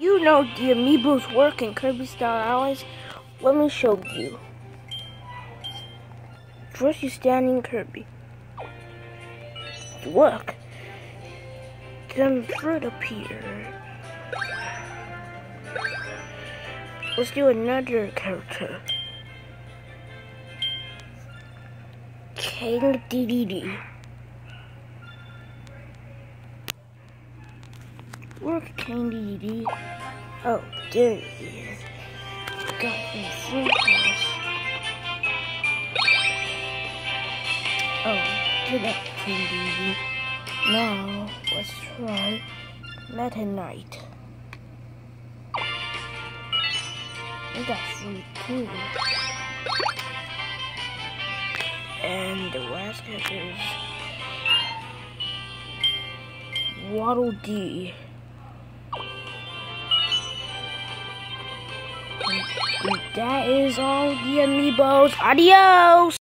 You know the amiibos work in Kirby Star Allies. Let me show you. First you stand in Kirby. Look. Then fruit appear. Let's do another character. King Dedede. Work King Dedede. Oh, there he is. Got some fruit Oh, get up, King Dedede. Now, let's try Meta Knight. We got fruit too. And the last is Waddle Dee. And that is all the amiibos. Adios!